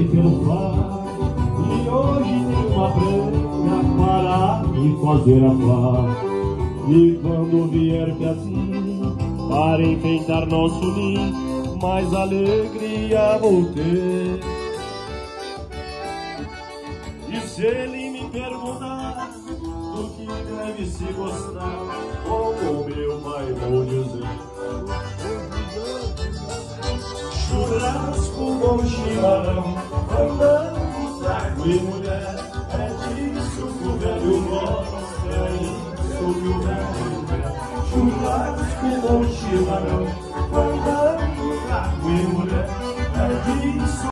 pelo mar E hoje tem uma prenda para me fazer amar. E quando vier Piazinho Para enfeitar nosso ninho Mais alegria vou ter. E se ele me perguntar Do que deve se gostar churrasco com chimarrão, andando trago e mulher. É disso que o velho gosta, é isso que o velho quer. Churrasco com chimarrão, andando trago e mulher. É disso